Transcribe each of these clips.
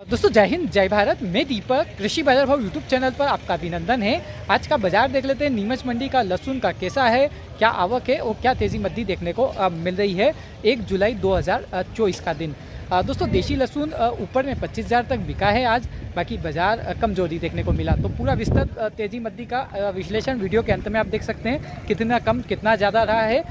दोस्तों, जय हिंद, जय भारत। मैं दीपक, कृषि बाज़ार भाव यूट्यूब चैनल पर आपका अभिनंदन है। आज का बाज़ार देख लेते हैं, नीमच मंडी का लहसुन का कैसा है, क्या आवक है और क्या तेज़ी मद्दी देखने को मिल रही है एक जुलाई 2024 का दिन। दोस्तों, देशी लहसुन ऊपर में पच्चीस हज़ार तक बिका है आज, बाकी बाज़ार कमज़ोरी देखने को मिला। तो पूरा विस्तृत तेज़ी मद्दी का विश्लेषण वीडियो के अंत में आप देख सकते हैं, कितना कम, कितना ज़्यादा रहा है।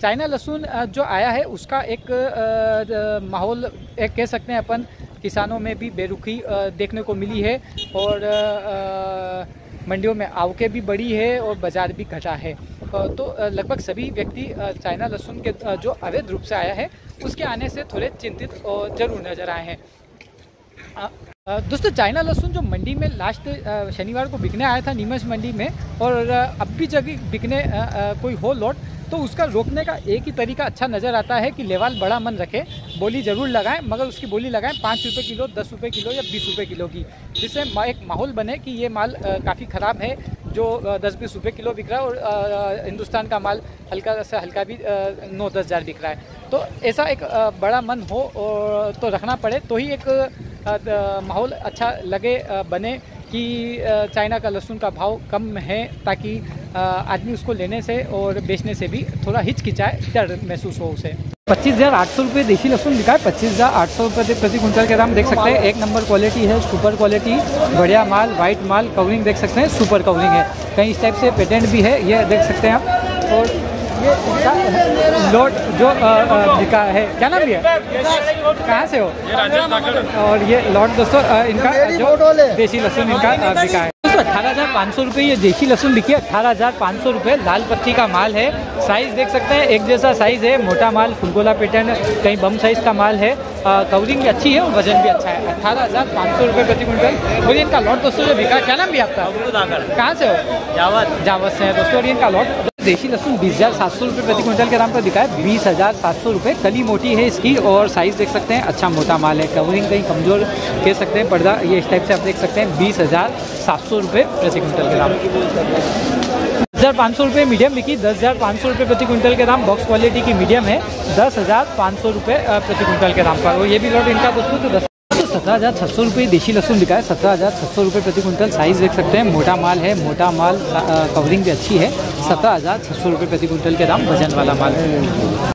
चाइना लहसुन जो आया है, उसका एक माहौल, एक कह सकते हैं अपन किसानों में भी बेरुखी देखने को मिली है और मंडियों में आवकें भी बढ़ी है और बाज़ार भी घटा है। तो लगभग सभी व्यक्ति चाइना लहसुन के जो अवैध रूप से आया है, उसके आने से थोड़े चिंतित ज़रूर नज़र आए हैं। दोस्तों, चाइना लहसुन जो मंडी में लास्ट शनिवार को बिकने आया था, नीमच मंडी में, और अब भी जगह बिकने कोई हो लौट तो उसका रोकने का एक ही तरीका अच्छा नज़र आता है कि लेवाल बड़ा मन रखे, बोली ज़रूर लगाएँ, मगर उसकी बोली लगाएँ पाँच रुपये किलो, दस रुपये किलो या बीस रुपये किलो की, जिससे एक माहौल बने कि ये माल काफ़ी ख़राब है, जो दस बीस रुपये किलो बिक रहा है और हिंदुस्तान का माल हल्का से हल्का भी नौ दस हज़ार बिक रहा है। तो ऐसा एक बड़ा मन हो तो रखना पड़े तो ही एक माहौल अच्छा लगे बने कि चाइना का लहसुन का भाव कम है, ताकि आदमी उसको लेने से और बेचने से भी थोड़ा हिचकिचाए डर महसूस हो उसे। पच्चीस हज़ार आठ सौ रुपये देसी लहसुन बिका है। पच्चीस हज़ार आठ सौ रुपये प्रति कुंटल के दाम देख सकते हैं। एक नंबर क्वालिटी है सुपर क्वालिटी बढ़िया माल वाइट माल कवरिंग देख सकते हैं सुपर कवरिंग है। कहीं इस टाइप से पेटेंट भी है ये देख सकते हैं आप। और ये लोड जो बिका है क्या नाम भी है कहाँ से हो? और ये लॉट दोस्तों इनका जो देशी लहसुन इनका बिका है। अठारह हज़ार पाँच सौ रुपये ये देसी लहसुन लिखिए अठारह हज़ार पाँच सौ रुपये लाल पत्ती का माल है। साइज़ देख सकते हैं एक जैसा साइज़ है मोटा माल फुलगोला पैटर्न कहीं बम साइज़ का माल है। कवरिंग भी अच्छी है और वज़न भी अच्छा है। अठारह हज़ार पाँच सौ रुपये प्रति क्विंटल। और इनका लॉट दोस्तों जो बिका क्या नाम भी आपका? कहाँ से हो? जावत। जावत से है दोस्तों और इनका लॉट देशी लहसुन बीस हज़ार सात सौ रुपये प्रति क्विंटल के दाम पर है। बीस हज़ार सात सौ रुपये। कली मोटी है इसकी और साइज़ देख सकते हैं। अच्छा मोटा माल है। कवरिंग कहीं कमज़ोर कह सकते हैं। पर्दा ये इस टाइप से आप देख सकते हैं। बीस हज़ार सात सौ रुपये प्रति क्विंटल के दाम। दस हज़ार पाँच सौ रुपये मीडियम बिकी। दस हज़ार पाँच सौ रुपये प्रति क्विंटल के दाम। बॉक्स क्वालिटी की मीडियम है। दस हज़ार पाँच सौ रुपये प्रति क्विंटल के दाम पर। और ये भी लॉट इनका दोस्तों तो दस सत्रह हज़ार छः सौ रुपये देशी लहसुन बिका है। सत्रह हज़ार छः सौ रुपये प्रति क्विंटल साइज़ देख सकते हैं। मोटा माल है, मोटा माल कवरिंग भी अच्छी है। सत्रह हज़ार छः सौ रुपये प्रति क्विंटल के दाम, वज़न वाला माल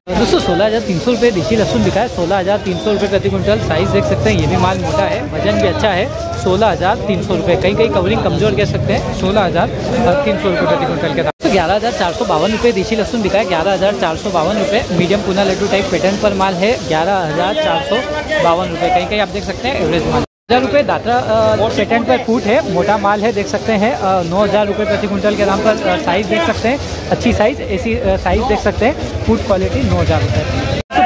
दोस्तों, सोलह हज़ार तीन सौ रुपये देशी लहसुन बिका है। सोलह हज़ार तीन सौ रुपये प्रति क्विंटल साइज़ देख सकते हैं। ये भी माल मोटा है, वज़न भी अच्छा है। सोलह हज़ार तीन सौ रुपये कहीं कहीं कवरिंग कमज़ोर कह सकते हैं। सोलह हज़ार तीन सौ रुपये प्रति क्विंटल के दाम। ग्यारह हज़ार चार सौ बावन रुपये देशी लहसुन बिका है। ग्यारह हज़ार चार सौ बावन रुपये मीडियम पुना लड्डू टाइप पैटर्न पर माल है। ग्यारह हज़ार चार सौ बावन रुपये। कहीं कहीं आप देख सकते हैं एवरेज माल। हज़ार रुपये दात्रा पेटेंट पर फूट है। मोटा माल है, देख सकते हैं। नौ हज़ार रुपये प्रति क्विंटल के दाम पर साइज़ देख सकते हैं। अच्छी साइज़ ऐसी साइज़ देख सकते हैं। फ़ूड क्वालिटी नौ हज़ार रुपये।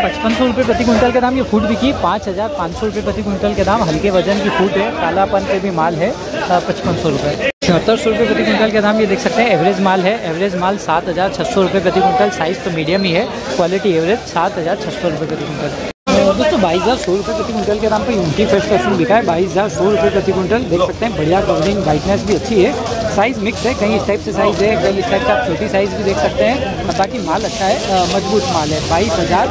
पचपन सौ रुपये प्रति क्विंटल के दाम, ये फ़ूड बिकी। पाँच हज़ार पाँच सौ रुपये प्रति क्विंटल के दाम। हल्के वज़न की फ़ूड है। कालापन पे भी माल है। पचपन सौ रुपये। छिहत्तर सौ रुपये प्रति क्विंटल के दाम ये देख सकते हैं एवरेज माल है एवरेज माल सात हज़ार छः सौ रुपये प्रति क्विंटल साइज़ तो मीडियम ही है क्वालिटी एवरेज सात हज़ार छः सौ रुपये प्रति क्विंटल। दोस्तों बाईस हज़ार सौ रुपये प्रति क्विंटल के दाम पर यूनिटी फ्रेश लहसुन बिका है बाईस हज़ार सौ रुपये प्रति क्विंटल देख सकते हैं बढ़िया कवरिंग ब्राइटनेस भी अच्छी है। साइज़ मिक्स है कहीं इस टाइप से साइज़ है कहीं इस टाइप से आप छोटी साइज़ भी देख सकते हैं और बाकी माल अच्छा है मज़बूत माल है बाईस हज़ार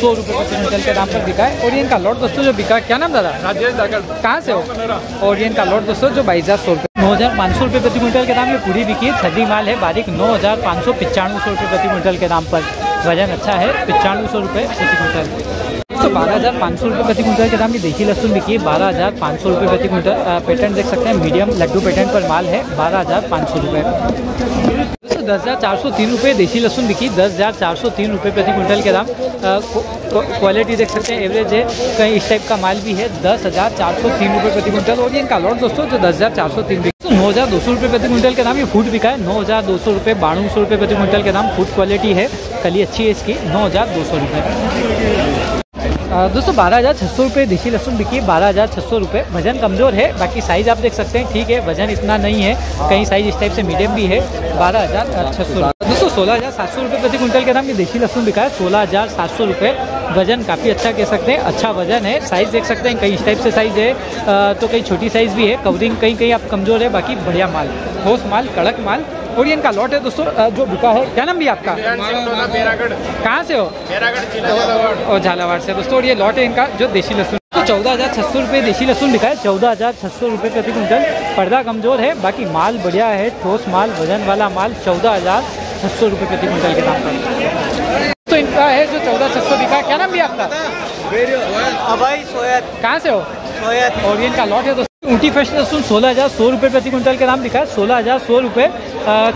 सौ रुपये प्रति क्विंटल के दाम पर बिका है। और ये इनका लॉट दोस्तों जो बिका क्या नाम दादा? राजेश कहाँ से हो? और ये इनका लॉट दोस्तों जो बाईस हज़ार सौ नौ हज़ार पाँच सौ रुपये प्रति क्विंटल के दाम ये पूरी बिकी है माल है बारीक नौ हज़ार पाँच सौ पचानवे सौ रुपये प्रति क्विंटल के दाम पर। वज़न अच्छा है, पचानवे सौ रुपये प्रति क्विंटल। तो बारह हज़ार पाँच सौ रुपये प्रति क्विंटल के दाम ये देशी लहसुन बिकी, बारह हज़ार पाँच सौ रुपये प्रति क्विंटल पैटर्न देख सकते हैं। मीडियम लड्डू पैटर्न पर माल है, बारह हज़ार पाँच सौ रुपये। दोस्तों दस हज़ार चार सौ तीन रुपये देसी लहसुन बिकी, दस हज़ार चार सौ तीन रुपये प्रति क्विंटल के दाम। क्वालिटी देख सकते हैं एवरेज है, कहीं इस टाइप का माल भी है, दस हज़ार चार सौ तीन रुपये प्रति क्विंटल। और ये इनका लॉट दोस्तों, जो दस हज़ार चार सौ तीन बिकी। नौ हज़ार दो सौ रुपये प्रति क्विंटल के दाम, ये फ़ूड बिका है, नौ हज़ार दो सौ रुपये, बानवे सौ रुपये प्रति क्विंटल के दाम फ़ूड क्वालिटी है, कली अच्छी है इसकी, नौ हज़ार दो सौ रुपये। दोस्तों, बारह हज़ार छः सौ रुपये देसी लहसुन बिकी, बारह हज़ार छः सौ रुपये। वज़न कमज़ोर है, बाकी साइज़ आप देख सकते हैं, ठीक है, वज़न इतना नहीं है कहीं साइज़ इस टाइप से मीडियम भी है, बारह हज़ार छः सौ दोस्तों, सोलह हज़ार सात सौ रुपये प्रति क्विंटल के दाम ये देसी लहसुन बिका है, सोलह हज़ार सात सौ रुपये। वज़न काफ़ी अच्छा कह सकते हैं अच्छा वज़न है साइज़ देख सकते हैं कहीं इस टाइप से साइज़ है तो कहीं छोटी साइज़ भी है कवरिंग कहीं कहीं आप कमज़ोर है, बाकी बढ़िया माल, ठोस माल, कड़क माल और ये इनका लॉट है दोस्तों जो बिका है। क्या नाम भी आपका? कहाँ से हो? मेरागढ़ जिला झालावाड़ और झालावाड़ से। दोस्तों और ये लॉट है इनका जो देशी लहसुन। तो चौदह हज़ार छः सौ रुपये देसी लहसुन लिखा है। चौदह हज़ार छः सौ रुपये प्रति कुंटल पर्दा कमज़ोर है बाकी माल बढ़िया है। ठोस माल वज़न वाला माल चौदह हज़ार छः सौ रुपये प्रति कुंटल के दाम पर। तो इनका है जो चौदह छः सौ बिका है। क्या नाम भी आपका? अभय सोयत। कहाँ से हो? सोयत। और इनका लॉट है दोस्तों। ऊटी फ्रेश लहसुन सोलह हज़ार सौ रुपये प्रति क्विंटल के नाम लिखा है सोलह हज़ार सौ रुपये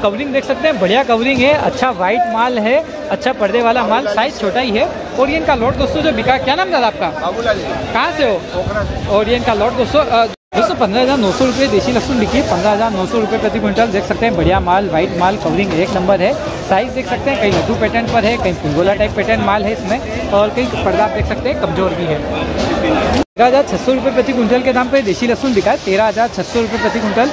कवरिंग देख सकते हैं। बढ़िया कवरिंग है अच्छा वाइट माल है अच्छा पर्दे वाला माल साइज़ छोटा ही है। और ये इनका लॉट दोस्तों जो बिका क्या नाम दादा आपका? कहाँ से हो? और ये इनका लॉट दोस्तों दोस्तों पंद्रह हज़ार नौ सौ रुपये देसी लहसुन बिकी पंद्रह हज़ार नौ सौ रुपये प्रति क्विंटल देख सकते हैं। बढ़िया माल वाइट माल कवरिंग एक नंबर है। साइज़ देख सकते हैं कहीं लड्डू पैटर्न पर है कहीं फुलगोला टाइप पैटर्न माल है इसमें। और कहीं पर्दा आप देख सकते हैं कमज़ोर भी है। तेरह हज़ार छः सौ रुपये प्रति कुंटल के दाम पे देसी लहसुन बिका है। तेरह हज़ार छः सौ रुपये प्रति कुंटल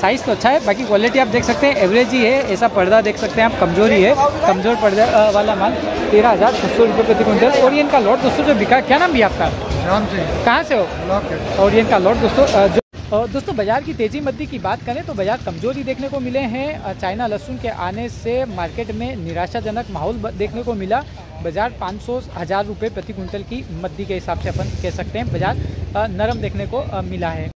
साइज़ तो अच्छा है बाकी क्वालिटी आप देख सकते हैं एवरेज ही है ऐसा पर्दा देख सकते हैं आप कमज़ोरी है कमज़ोर पर्दा वाला माल। तेरह हज़ार छः सौ रुपये प्रति कुंटल और ये इनका लॉट दोस्तों जो बिका क्या नाम भी आपका? राम सिंह कहाँ से हो? और ये इनका लॉट दोस्तों जो और दोस्तों बाज़ार की तेज़ी मद्दी की बात करें तो बाज़ार कमज़ोरी देखने को मिले हैं। चाइना लहसुन के आने से मार्केट में निराशाजनक माहौल देखने को मिला। बाज़ार 500 हज़ार रुपये प्रति क्विंटल की मद्दी के हिसाब से अपन कह सकते हैं। बाज़ार नरम देखने को मिला है।